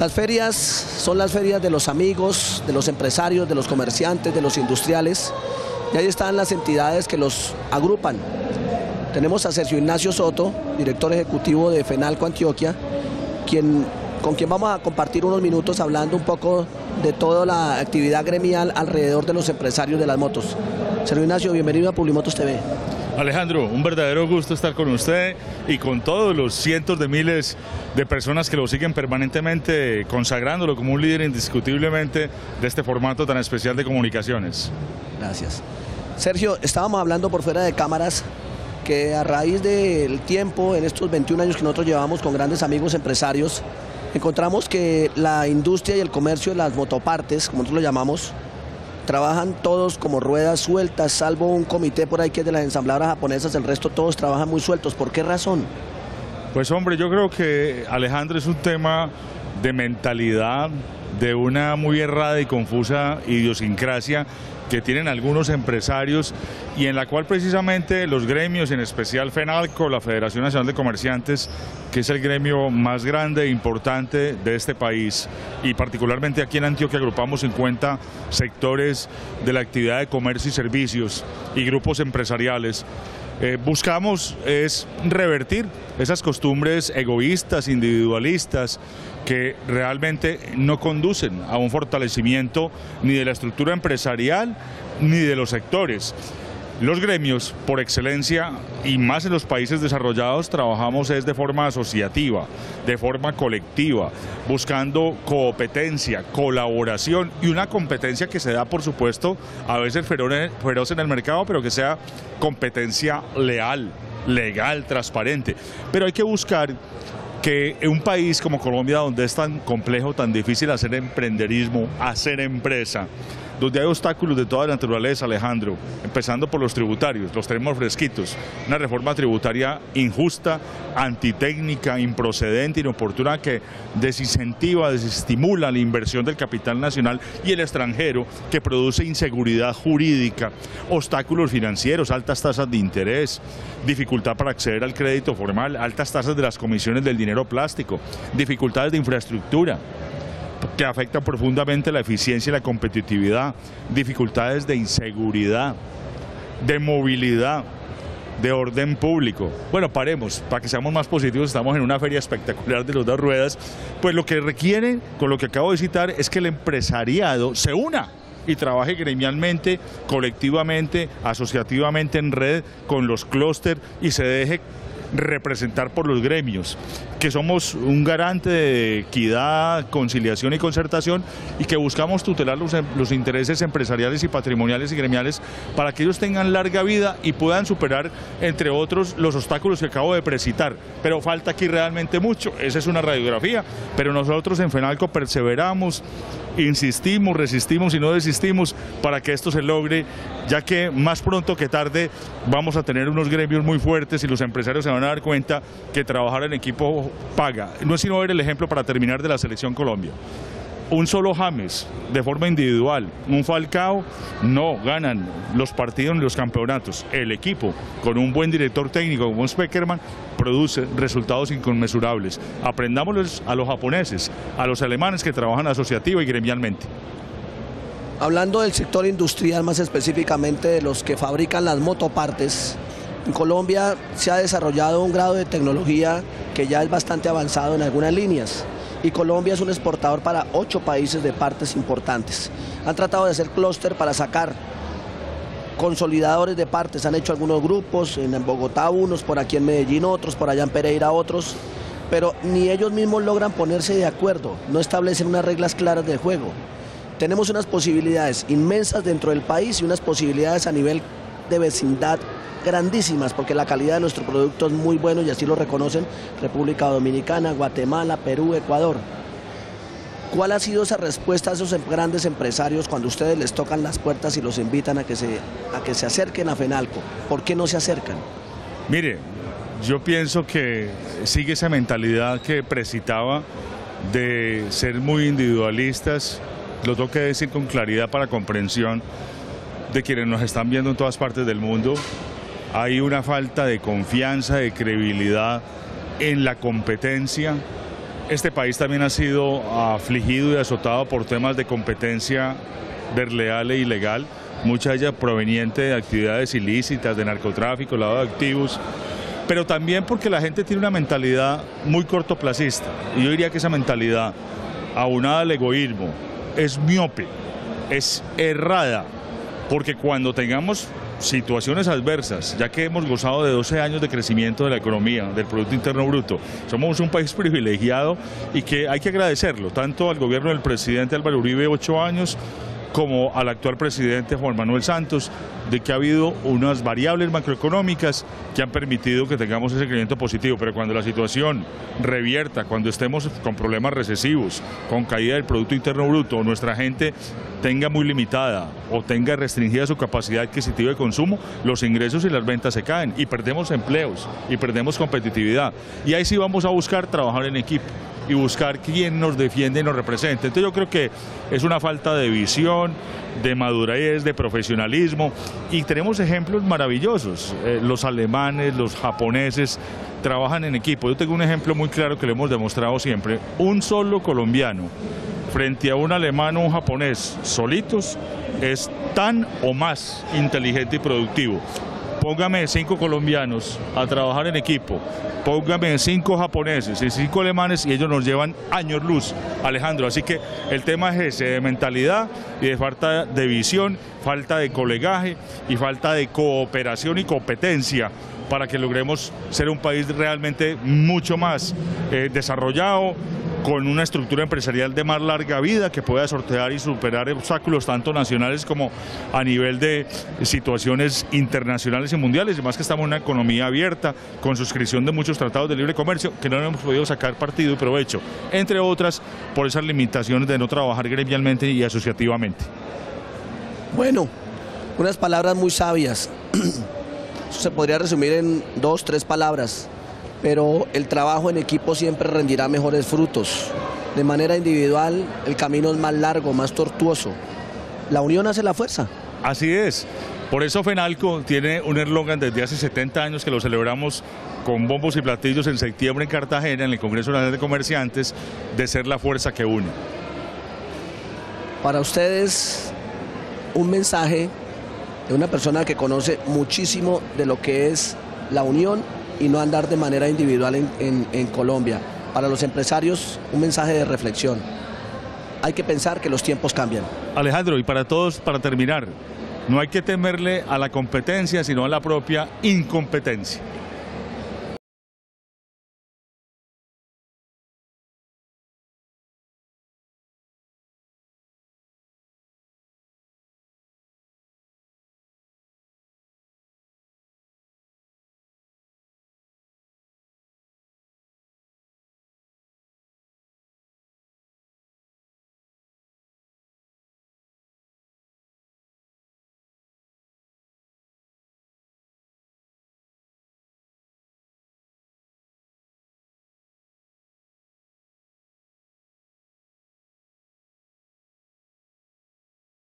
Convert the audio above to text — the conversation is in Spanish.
Las ferias son las ferias de los amigos, de los empresarios, de los comerciantes, de los industriales. Y ahí están las entidades que los agrupan. Tenemos a Sergio Ignacio Soto, director ejecutivo de FENALCO Antioquia, quien, con quien vamos a compartir unos minutos hablando un poco de toda la actividad gremial alrededor de los empresarios de las motos. Sergio Ignacio, bienvenido a Publimotos TV. Alejandro, un verdadero gusto estar con usted y con todos los cientos de miles de personas que lo siguen permanentemente, consagrándolo como un líder indiscutiblemente de este formato tan especial de comunicaciones. Gracias. Sergio, estábamos hablando por fuera de cámaras que a raíz del tiempo, en estos 21 años que nosotros llevamos con grandes amigos empresarios, encontramos que la industria y el comercio de las motopartes, como nosotros lo llamamos, trabajan todos como ruedas sueltas, salvo un comité por ahí que es de las ensambladoras japonesas, el resto todos trabajan muy sueltos. ¿Por qué razón? Pues hombre, yo creo que Alejandro es un tema de mentalidad, de una muy errada y confusa idiosincrasia que tienen algunos empresarios y en la cual precisamente los gremios, en especial FENALCO, la Federación Nacional de Comerciantes, que es el gremio más grande e importante de este país y particularmente aquí en Antioquia agrupamos 50 sectores de la actividad de comercio y servicios y grupos empresariales eh, buscamos es revertir esas costumbres egoístas, individualistas, que realmente no conducen a un fortalecimiento ni de la estructura empresarial ni de los sectores. Los gremios, por excelencia, y más en los países desarrollados, trabajamos es de forma asociativa, de forma colectiva, buscando competencia, colaboración y una competencia que se da, por supuesto, a veces feroz en el mercado, pero que sea competencia leal, legal, transparente. Pero hay que buscar que en un país como Colombia, donde es tan complejo, tan difícil hacer emprenderismo, hacer empresa, donde hay obstáculos de toda naturaleza, Alejandro, empezando por los tributarios, los tenemos fresquitos, una reforma tributaria injusta, antitécnica, improcedente, inoportuna, que desincentiva, desestimula la inversión del capital nacional y el extranjero, que produce inseguridad jurídica, obstáculos financieros, altas tasas de interés, dificultad para acceder al crédito formal, altas tasas de las comisiones del dinero plástico, dificultades de infraestructura que afecta profundamente la eficiencia y la competitividad, dificultades de inseguridad, de movilidad, de orden público. Bueno, paremos, para que seamos más positivos, estamos en una feria espectacular de los dos ruedas, pues lo que requiere, con lo que acabo de citar, es que el empresariado se una y trabaje gremialmente, colectivamente, asociativamente en red con los clústeres y se deje representar por los gremios, que somos un garante de equidad, conciliación y concertación y que buscamos tutelar los, los, intereses empresariales y patrimoniales y gremiales para que ellos tengan larga vida y puedan superar, entre otros, los obstáculos que acabo de precitar. Pero falta aquí realmente mucho, esa es una radiografía, pero nosotros en FENALCO perseveramos, insistimos, resistimos y no desistimos para que esto se logre, ya que más pronto que tarde vamos a tener unos gremios muy fuertes y los empresarios se van a dar cuenta que trabajar en equipo paga. No es sino ver el ejemplo para terminar de la selección Colombia un solo James de forma individual, un Falcao, no ganan los partidos ni los campeonatos. El equipo, con un buen director técnico como Speckerman, produce resultados inconmensurables. Aprendámosles a los japoneses, a los alemanes que trabajan asociativa y gremialmente. Hablando del sector industrial, más específicamente de los que fabrican las motopartes, en Colombia se ha desarrollado un grado de tecnología que ya es bastante avanzado en algunas líneas y Colombia es un exportador para ocho países de partes importantes. Han tratado de hacer clúster para sacar consolidadores de partes, han hecho algunos grupos, en Bogotá unos, por aquí en Medellín otros, por allá en Pereira otros, pero ni ellos mismos logran ponerse de acuerdo, no establecen unas reglas claras del juego. Tenemos unas posibilidades inmensas dentro del país y unas posibilidades a nivel de vecindad grandísimas porque la calidad de nuestro producto es muy bueno y así lo reconocen República Dominicana, Guatemala, Perú, Ecuador. ¿Cuál ha sido esa respuesta a esos em-, grandes empresarios cuando ustedes les tocan las puertas y los invitan a que se, a que se acerquen a FENALCO? ¿Por qué no se acercan? Mire, yo pienso que sigue esa mentalidad que precitaba de ser muy individualistas, lo tengo que decir con claridad para comprensión de quienes nos están viendo en todas partes del mundo, hay una falta de confianza, de credibilidad en la competencia, este país también ha sido afligido y azotado por temas de competencia desleal e ilegal, mucha de ella proveniente de actividades ilícitas, de narcotráfico, lavado de activos, pero también porque la gente tiene una mentalidad muy cortoplacista. Y yo diría que esa mentalidad, aunada al egoísmo, es miope, es errada, porque cuando tengamos situaciones adversas, ya que hemos gozado de 12 años de crecimiento de la economía, del Producto Interno Bruto. Somos un país privilegiado y que hay que agradecerlo, tanto al gobierno del presidente Álvaro Uribe, 8 años, como al actual presidente Juan Manuel Santos, de que ha habido unas variables macroeconómicas que han permitido que tengamos ese crecimiento positivo, pero cuando la situación revierta, cuando estemos con problemas recesivos, con caída del Producto Interno Bruto, nuestra gente tenga muy limitada o tenga restringida su capacidad adquisitiva de consumo, los ingresos y las ventas se caen y perdemos empleos y perdemos competitividad. Y ahí sí vamos a buscar trabajar en equipo y buscar quién nos defiende y nos represente. Entonces yo creo que es una falta de visión, de madurez, de profesionalismo y tenemos ejemplos maravillosos. Eh, los alemanes, los japoneses trabajan en equipo. Yo tengo un ejemplo muy claro que lo hemos demostrado siempre. Un solo colombiano frente a un alemán o un japonés solitos es tan o más inteligente y productivo póngame cinco colombianos a trabajar en equipo, póngame cinco japoneses y cinco alemanes y ellos nos llevan años luz, Alejandro. Así que el tema es ese, de mentalidad y de falta de visión, falta de colegaje y falta de cooperación y competencia para que logremos ser un país realmente mucho más eh, desarrollado, con una estructura empresarial de más larga vida que pueda sortear y superar obstáculos tanto nacionales como a nivel de situaciones internacionales y mundiales, y más que estamos en una economía abierta, con suscripción de muchos tratados de libre comercio, que no hemos podido sacar partido y provecho, entre otras por esas limitaciones de no trabajar gremialmente y asociativamente. Bueno, unas palabras muy sabias. se podría resumir en dos, tres palabras pero el trabajo en equipo siempre rendirá mejores frutos. De manera individual, el camino es más largo, más tortuoso. La unión hace la fuerza. Así es. Por eso FENALCO tiene un eslogan desde hace 70 años que lo celebramos con bombos y platillos en septiembre en Cartagena, en el Congreso Nacional de Comerciantes, de ser la fuerza que une. Para ustedes, un mensaje de una persona que conoce muchísimo de lo que es la unión y no andar de manera individual en, Colombia. Para los empresarios, un mensaje de reflexión. Hay que pensar que los tiempos cambian. Alejandro, y para todos, para terminar, no hay que temerle a la competencia, sino a la propia incompetencia.